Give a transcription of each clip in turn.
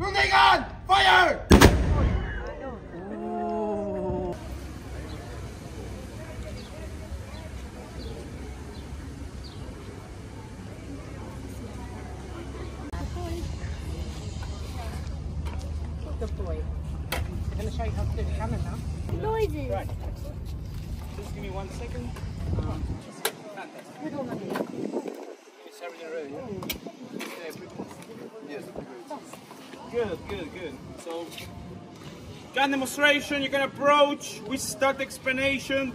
Nundigan! Fire! Deploy. I'm going to show you how to do the cannon now. Noises. Right. Just give me one second. Um, fantastic. Is everything ready? Yes. Good, good, good. So, gun demonstration, you can approach, we start explanation.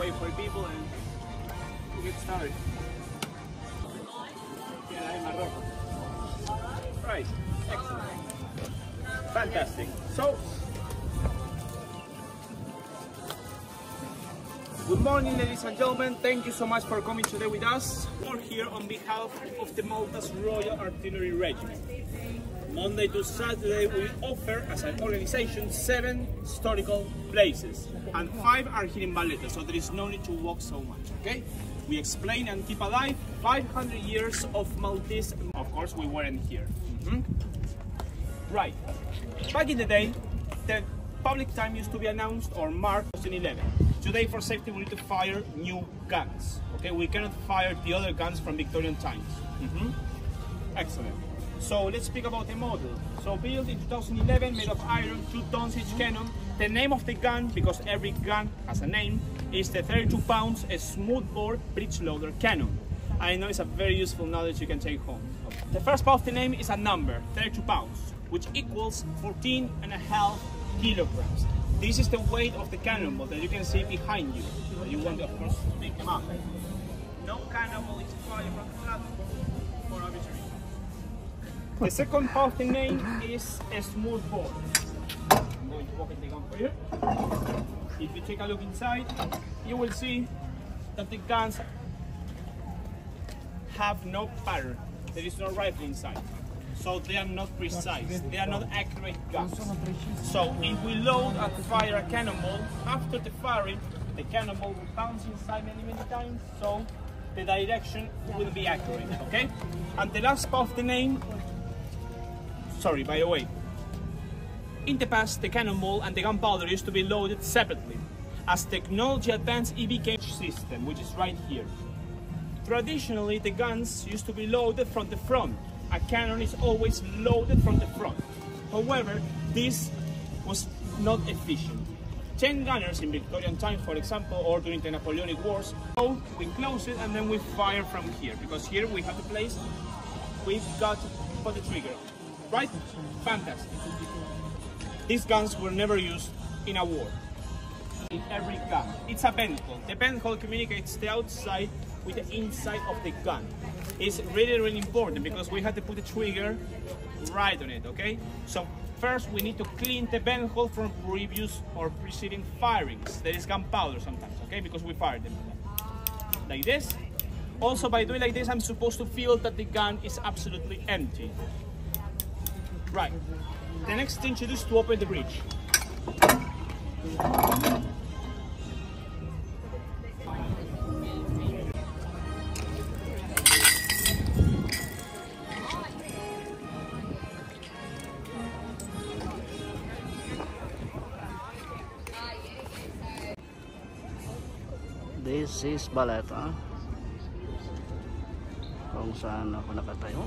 Wait for people and we'll get started. Yeah, I'm a. Right, excellent. Fantastic. So, Good morning, ladies and gentlemen. Thank you so much for coming today with us. We're here on behalf of the Malta's Royal Artillery Regiment. Monday to Saturday, we offer, as an organization, seven historical places, and five are here in Valletta, so there is no need to walk so much. Okay? We explain and keep alive 500 years of Maltese. Of course, we weren't here. Mhm. Right. Back in the day, the public time used to be announced or on March 2011. Today, for safety, we need to fire new guns. Okay, we cannot fire the other guns from Victorian times. Mhm. Excellent. So let's speak about the model. So built in 2011, made of iron, two tons each cannon. The name of the gun, because every gun has a name, is the 32 pounds smoothbore breech loader cannon. I know it's a very useful knowledge you can take home. The first part of the name is a number, 32 pounds, which equals 14 and a half kilograms. This is the weight of the cannonball that you can see behind you. You want of course, to pick them up. No cannonball is fired from the platform for arbitrary. The second part of the name is a smooth bore. I'm going to pocket the gun for you. If you take a look inside, you will see that the guns have no pattern. There is no rifle inside. So they are not precise. They are not accurate guns. So if we load and fire a cannonball, after the firing, the cannonball will bounce inside many, many times. So the direction will be accurate, okay? And the last part of the name, sorry, by the way, in the past, the cannonball and the gunpowder used to be loaded separately. As technology advanced, it became system, which is right here. Traditionally, the guns used to be loaded from the front. A cannon is always loaded from the front. However, this was not efficient. 10 gunners in Victorian times, for example, or during the Napoleonic Wars, so we close it and then we fire from here, because here we have the place, we've got to put the trigger, right? Fantastic. These guns were never used in a war. In every gun, it's a bend hole. The bend hole communicates the outside with the inside of the gun. It's really, really important because we have to put the trigger right on it, okay? So first we need to clean the hole from previous or preceding firings. There is gunpowder sometimes, okay? Because we fired them like this. Also, by doing like this, I'm supposed to feel that the gun is absolutely empty. Right. The next thing to do is to open the breech. This is Baleta. Kung saan ako nakatayo.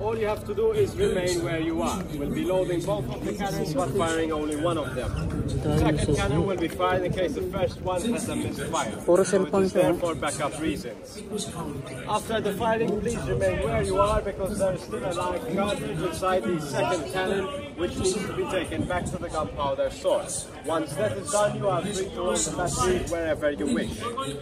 All you have to do is remain where you are. We'll be loading both of the cannons but firing only one of them. The second cannon will be fired in case the first one has a misfire. So it there for backup reasons. After the firing, please remain where you are because there is still a live cartridge inside the second cannon which needs to be taken back to the gunpowder source. Once that is done, you are free to load the battery wherever you wish.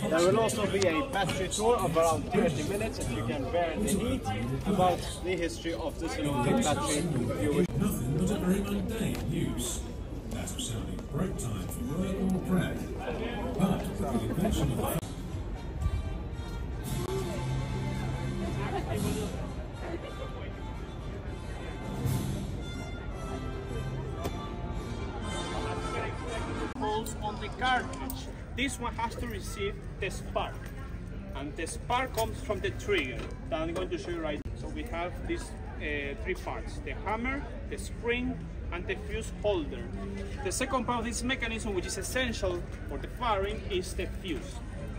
There will also be a battery tour of around 30 minutes if you can bear the heat about the history of this loading battery if you wish. Nothing but a very mundane use. That of sounding break time for work or prayer. But with the invention of cartridge. This one has to receive the spark. And the spark comes from the trigger that I'm going to show you right now. So we have these uh, three parts, the hammer, the spring, and the fuse holder. The second part of this mechanism, which is essential for the firing, is the fuse.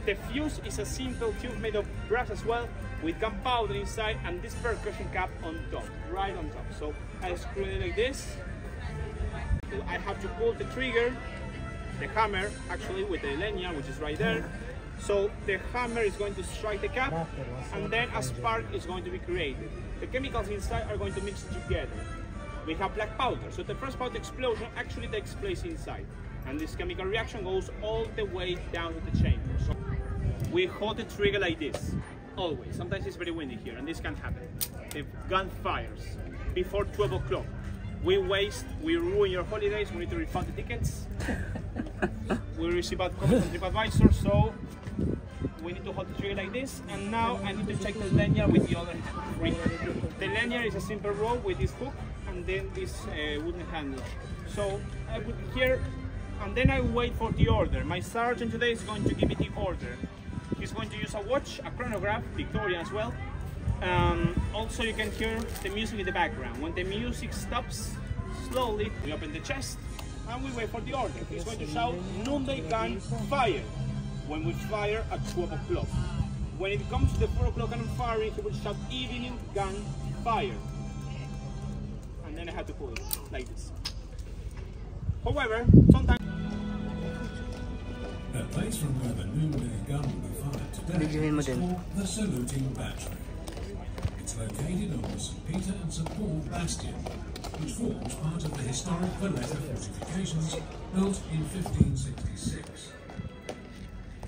The fuse is a simple tube made of brass as well, with gunpowder inside and this percussion cap on top, right on top. So I screw it like this, I have to pull the trigger, the hammer actually with the lanyard which is right there. So the hammer is going to strike the cap and then a spark is going to be created. The chemicals inside are going to mix together. We have black powder, so the first part explosion actually takes place inside. And this chemical reaction goes all the way down to the chamber. So we hold the trigger like this, always. Sometimes it's very windy here and this can happen. If gun fires before 12 o'clock. We waste, we ruin your holidays, we need to refund the tickets. we receive bad comments from TripAdvisor, so we need to hold the trigger like this. And now I need to check the lanyard with the other hand. The lanyard is a simple rope with this hook and then this uh, wooden handle. So I put here and then I wait for the order. My sergeant today is going to give me the order. He's going to use a watch, a chronograph, Victorian as well. Um, also you can hear the music in the background. When the music stops, slowly we open the chest and we wait for the order. He's going to shout noonday gun fire when we fire at 12 o'clock. When it comes to the 4 o'clock and firing, he will shout evening gun fire. And then I have to pull it like this. However, sometimes The place from where the noonday gun will be fired today is called the Saluting Battery. It's located on the St. Peter and St. Paul Bastion, which forms part of the historic Valletta fortifications built in 1566.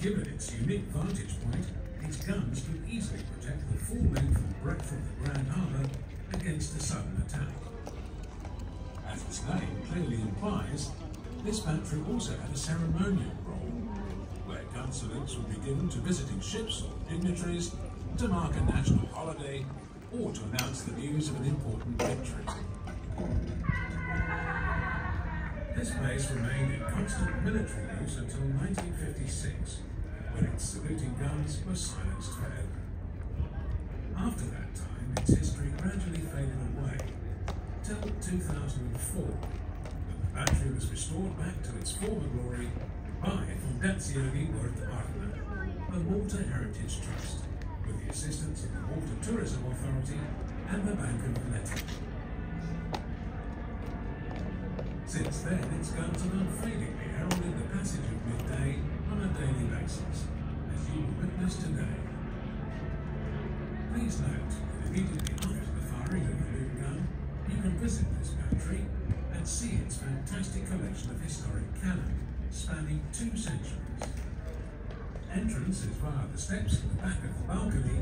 Given its unique vantage point, its guns could easily protect the full length and breadth of the Grand Harbour against a sudden attack. As its name clearly implies, this battery also had a ceremonial role, where gun salutes would be given to visiting ships or dignitaries to mark a national holiday or to announce the news of an important victory. This place remained in constant military use until 1956, when its saluting guns were silenced forever. After that time, its history gradually faded away, till 2004, when the battery was restored back to its former glory by Fondazzjoni Wirt Artna, the Malta Heritage Trust, with the assistance of the Malta Tourism Authority and the Bank of Valletta. Since then, its guns have unfailingly heralded the passage of midday on a daily basis, as you will witness today. Please note that immediately after the firing of the new gun, you can visit this battery and see its fantastic collection of historic cannon spanning two centuries. Entrance is via the steps in the back of the balcony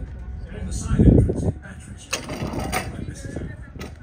or the side entrance in Battery Street.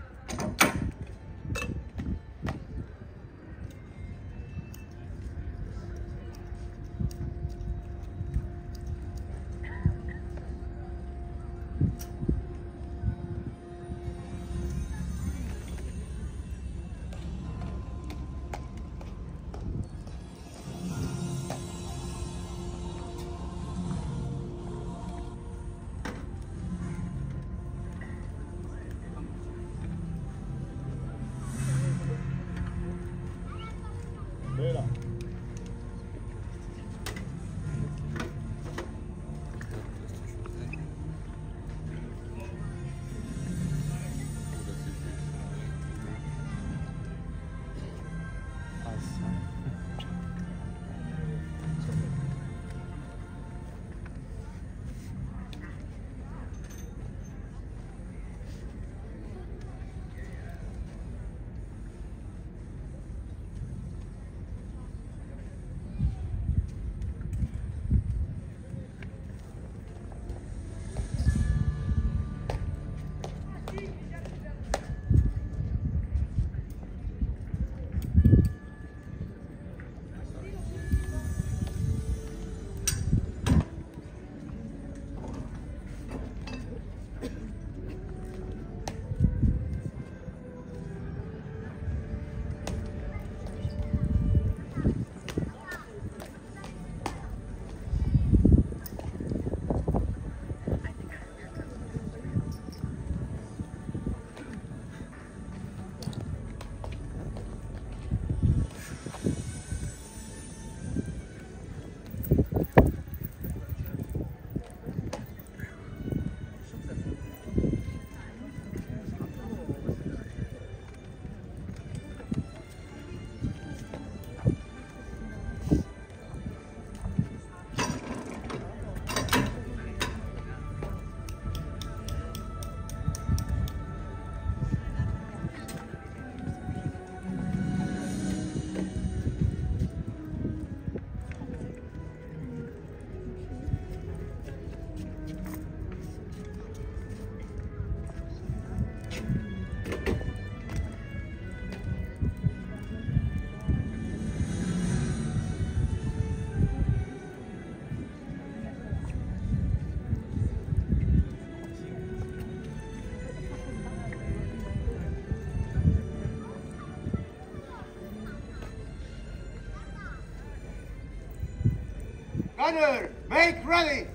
Gunner, make ready.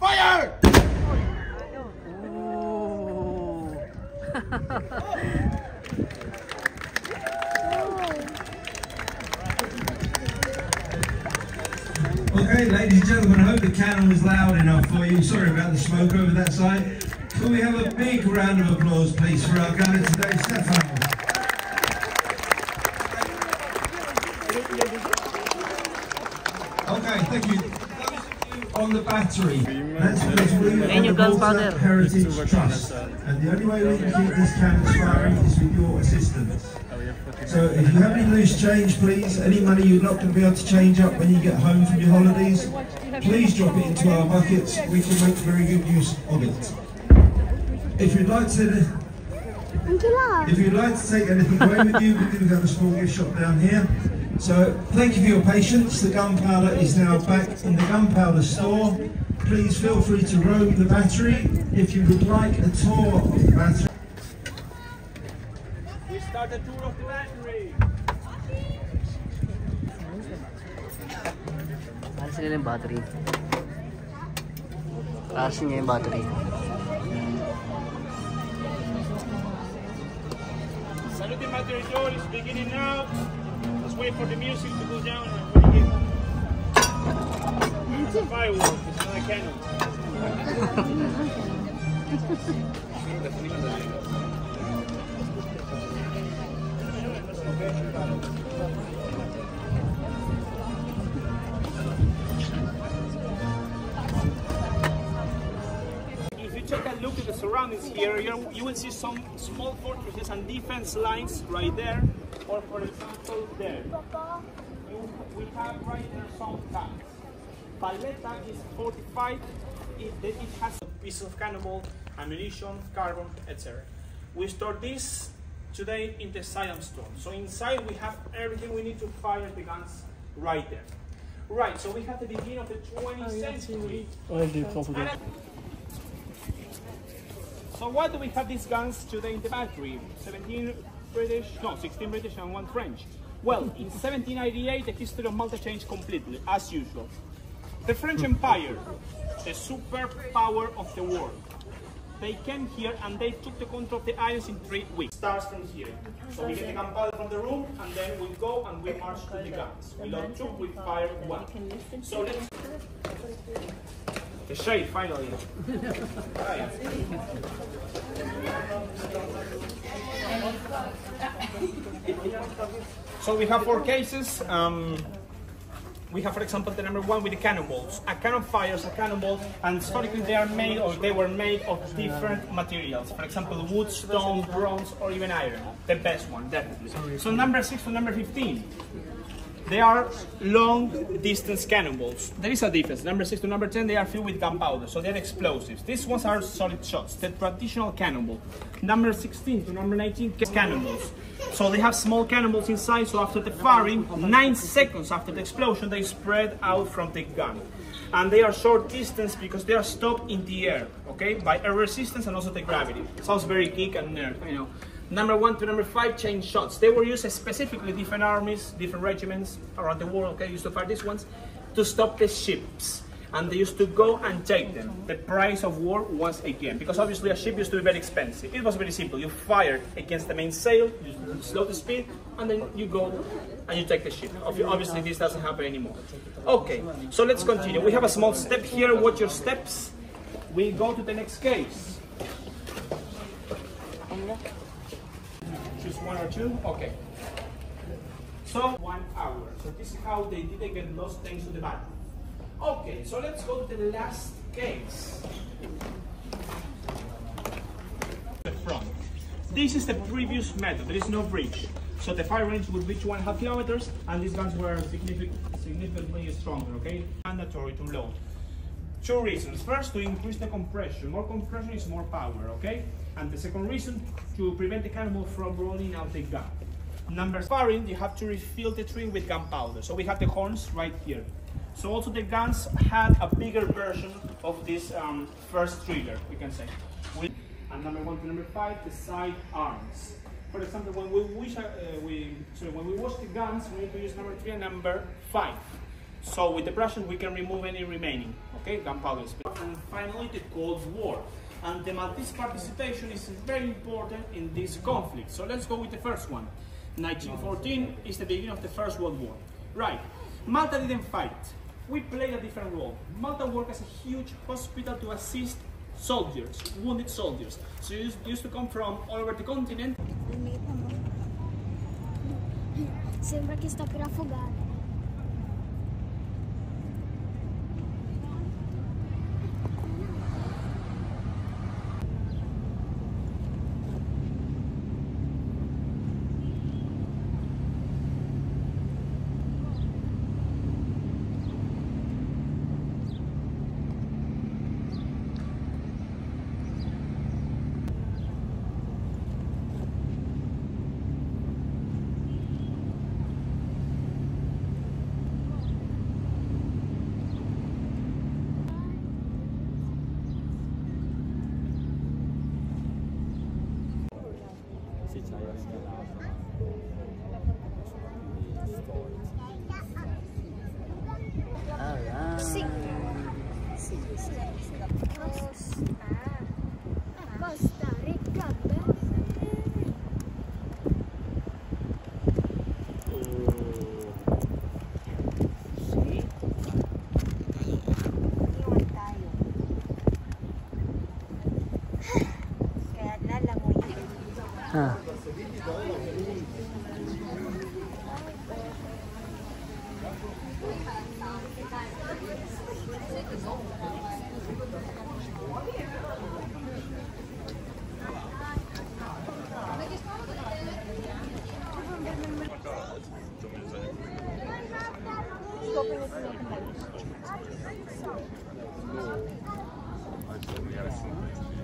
Fire! Okay, ladies and gentlemen, I hope the cannon was loud enough for you. Sorry about the smoke over that side. Can we have a big round of applause, please, for our gunner today, Stefano? Okay, thank you. On the battery, that's because we are Ayun the yung gunpowder. Malta Heritage Trust, and the only way we can keep this cannon firing is with your assistance. So if you have any loose change, please, any money you're not going to be able to change up when you get home from your holidays, please drop it into our buckets. We can make very good use of it. If you'd like to, if you'd like to take anything away with you, we do have a small gift shop down here. So thank you for your patience. The gunpowder is now back in the gunpowder store. Please feel free to roam the battery. If you would like a tour of the battery. We start the tour of the battery. Ano sila yung battery? Taas niya yung battery. Saluting battery door is beginning now. Wait for the music to go down and we begin. It's a firework, it's not a cannon. you take a look at the surroundings here, you you will see some small fortresses and defense lines right there, or for example there. You- We have right there some tanks. Valletta is fortified, it, it has a piece of cannonball, ammunition, carbon, etc. We store this today in the Siam store. So inside we have everything we need to fire the guns right there. Right, so we have the beginning of the 20th century. So why do we have these guns today in the battery? 17 British, no, 16 British and one French. Well, in 1798, the history of Malta changed completely, as usual. The French hmm. Empire, the superpower of the world. They came here and they took the control of the islands in three weeks. Starts from here. So we get the gunpowder from the room and then we go and we march to the guns. We load two, we fire one. So let's... The shade, finally. Right. So we have four cases. Um, we have, for example, the number one with the cannonballs. A cannon fires a cannonball, and historically they are made, or they were made of different materials. For example, wood, stone, bronze, or even iron. The best one, definitely. So number six to number 15. They are long distance cannonballs. There is a difference. Number 6 to number 10, they are filled with gunpowder, so they're explosives. These ones are solid shots, the traditional cannonball. Number 16 to number 19, cannonballs. So they have small cannonballs inside, so after the firing, 9 seconds after the explosion, they spread out from the gun. And they are short distance because they are stopped in the air, okay, by air resistance and also the gravity. Sounds very geek and nerd, you know. Number one to number five, chain shots. They were used specifically different armies, different regiments around the world, okay, used to fire these ones, to stop the ships. And they used to go and take them. The price of war once again. Because obviously a ship used to be very expensive. It was very simple. You fire against the main sail, you slow the speed, and then you go and you take the ship. Obviously this doesn't happen anymore. Okay, so let's continue. We have a small step here. Watch your steps. We go to the next case. One or two? Okay. So, one hour. So this is how they didn't get lost thanks to the battle. Okay, so let's go to the last case. The front. This is the previous method. There is no bridge. So the fire range would reach one half kilometers, and these guns were significant, significantly stronger. Okay, mandatory to load. Two reasons. First, to increase the compression. More compression is more power. Okay. And the second reason, to prevent the cannonball from rolling out the gun. Number firing, you have to refill the trigger with gunpowder. So we have the horns right here. So also the guns had a bigger version of this um, first trigger, we can say. And number one to number five, the side arms. For example, when we wish, uh, we sorry, when we wash the guns, we need to use number three and number five. So with the brushes, we can remove any remaining, okay, gunpowder. And finally, the Cold War and the Maltese participation is very important in this conflict. So let's go with the first one. 1914 is the beginning of the First World War. Right, Malta didn't fight. We played a different role. Malta worked as a huge hospital to assist soldiers, wounded soldiers. So you used to come from all over the continent. Thank you.